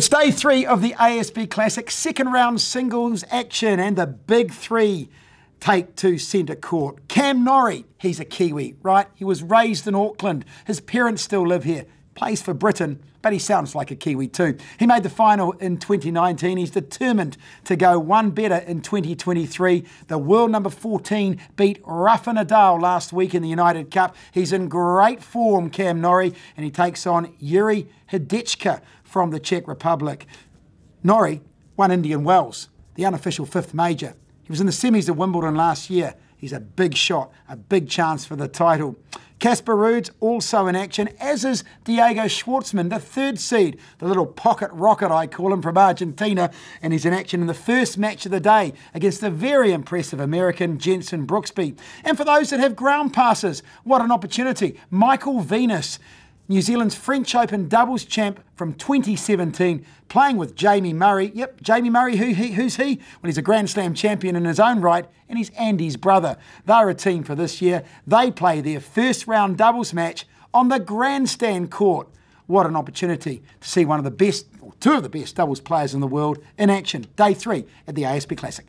It's day three of the ASB Classic, second round singles action, and the big three take to centre court. Cam Norrie, he's a Kiwi, right? He was raised in Auckland. His parents still live here. Plays for Britain, but he sounds like a Kiwi too. He made the final in 2019. He's determined to go one better in 2023. The world number 14 beat Rafa Nadal last week in the United Cup. He's in great form, Cam Norrie, and he takes on Jiri Lehecka from the Czech Republic. Norrie won Indian Wells, the unofficial fifth major. He was in the semis of Wimbledon last year. He's a big shot, a big chance for the title. Casper Ruud's also in action, as is Diego Schwartzman, the third seed, the little pocket rocket, I call him, from Argentina, and he's in action in the first match of the day against the very impressive American Jenson Brooksby. And for those that have ground passes, what an opportunity. Michael Venus New Zealand's French Open doubles champ from 2017, playing with Jamie Murray. Yep, Jamie Murray, who, he, who's he? Well, he's a Grand Slam champion in his own right, and he's Andy's brother. They're a team for this year. They play their first round doubles match on the grandstand court. What an opportunity to see one of the best, or two of the best doubles players in the world in action. Day three at the ASB Classic.